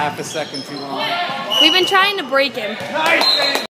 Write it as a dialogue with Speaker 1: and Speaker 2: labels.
Speaker 1: half a second too long.
Speaker 2: We've been trying to break him.
Speaker 1: Nice!